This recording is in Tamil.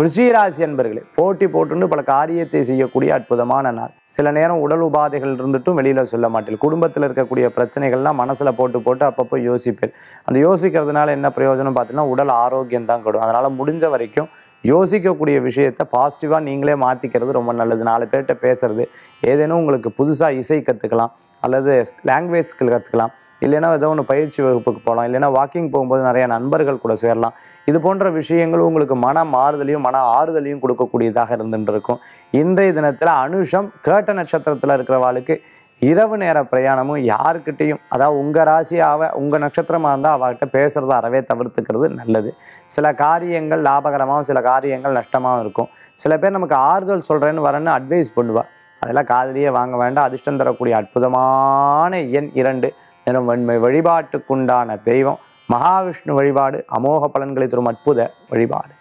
விருச்சிகராசி என்பர்களே போட்டி போட்டுண்டு பல காரியத்தை செய்யக்கூடிய அற்புதமான நாள். சில நேரம் உடல் உபாதைகள் இருந்துட்டும் வெளியில் சொல்ல மாட்டேன். குடும்பத்தில் இருக்கக்கூடிய பிரச்சனைகள்லாம் மனசில் போட்டு போட்டு அப்பப்போ யோசிப்பேன். அந்த யோசிக்கிறதுனால என்ன பிரயோஜனம் பார்த்தீங்கன்னா உடல் ஆரோக்கியம் தான் கெடும். அதனால் முடிஞ்ச வரைக்கும் யோசிக்கக்கூடிய விஷயத்தை பாசிட்டிவாக நீங்களே மாற்றிக்கிறது ரொம்ப நல்லது. நாலு பேர்கிட்ட பேசுறது ஏதேனும் உங்களுக்கு புதுசாக இசை கற்றுக்கலாம் அல்லது லாங்குவேஜ் ஸ்கில் கற்றுக்கலாம் இல்லைன்னா ஏதோ ஒன்று பயிற்சி வகுப்புக்கு போகலாம் இல்லைன்னா வாக்கிங் போகும்போது நிறைய நண்பர்கள் கூட சேரலாம். இது போன்ற விஷயங்கள் உங்களுக்கு மன மாறுதலையும் மன ஆறுதலையும் கொடுக்கக்கூடியதாக இருந்துருக்கும் இன்றைய தினத்தில் அனுஷம் கேட்ட நட்சத்திரத்தில் இருக்கிறவாளுக்கு இரவு நேர பிரயாணமும் யாருக்கிட்டேயும் அதாவது உங்கள் ராசியாக உங்கள் நட்சத்திரமாக இருந்தால் அவகிட்ட பேசுகிறத அறவே தவிர்த்துக்கிறது நல்லது. சில காரியங்கள் லாபகரமாகவும் சில காரியங்கள் நஷ்டமாகவும் இருக்கும். சில பேர் நமக்கு ஆறுதல் சொல்கிறேன்னு வரேன்னு அட்வைஸ் பண்ணுவாள் அதெல்லாம் காதலியே வாங்க வேண்டாம். அதிர்ஷ்டம் தரக்கூடிய அற்புதமான எண் இரண்டு. எனும் வன்மை வழிபாட்டுக்குண்டான தெய்வம். மகாவிஷ்ணு வழிபாடு அமோக பலன்களை தரும் அற்புத வழிபாடு.